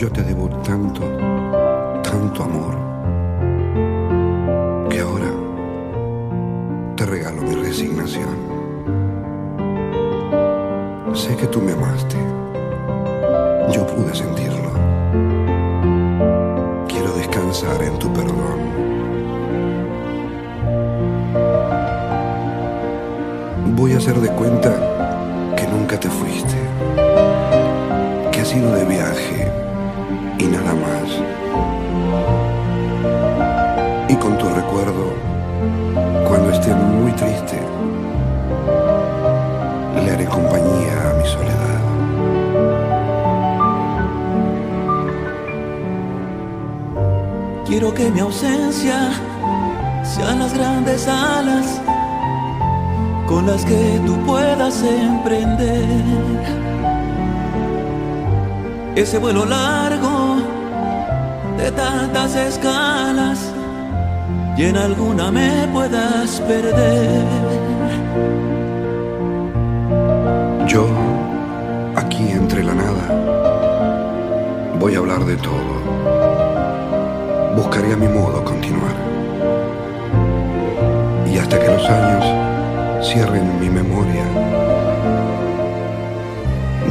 Yo te debo tanto, tanto amor, que ahora te regalo mi resignación. Sé que tú me amaste, yo pude sentirlo. Quiero descansar en tu perdón. Voy a hacer de cuenta que nunca te fuiste, que has ido de viaje y nada más. Y con tu recuerdo, cuando esté muy triste, le haré compañía a mi soledad. Quiero que mi ausencia sean las grandes alas con las que tú puedas emprender ese vuelo largo de tantas escalas y en alguna me puedas perder. Yo, aquí entre la nada, voy a hablar de todo. Buscaré a mi modo continuar. Y hasta que los años cierren mi memoria,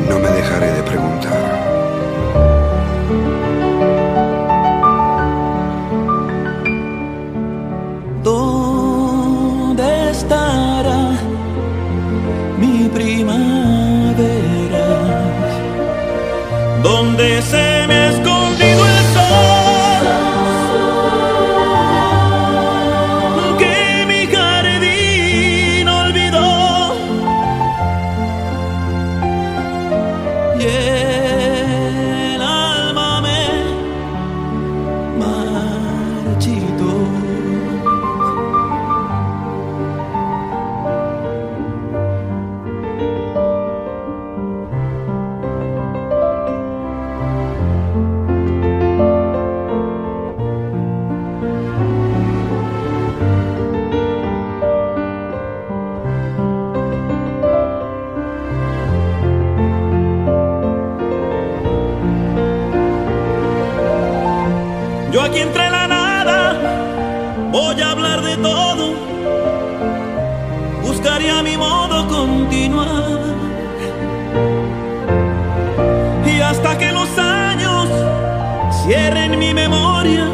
no me dejaré de preguntar. ¿Dónde estará mi primavera? Yo aquí entre la nada voy a hablar de todo. Buscaría mi modo continuar. Y hasta que los años cierren mi memoria,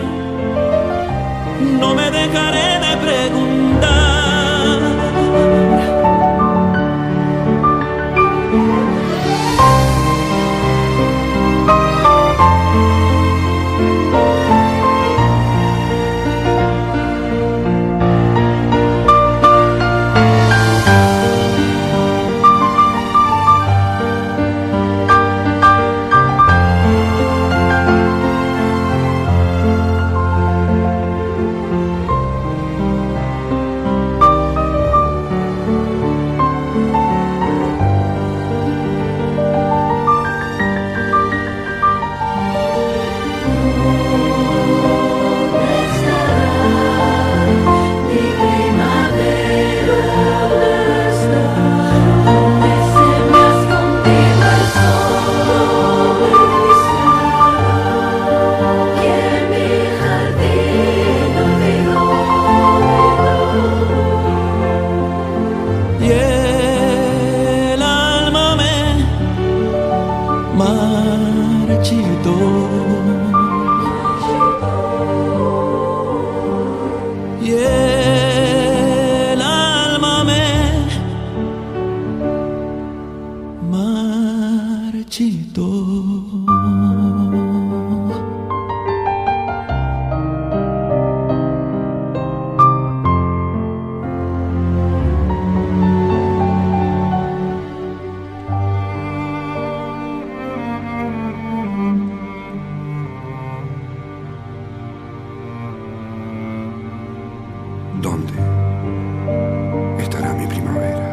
marchitó. ¿Dónde estará mi primavera?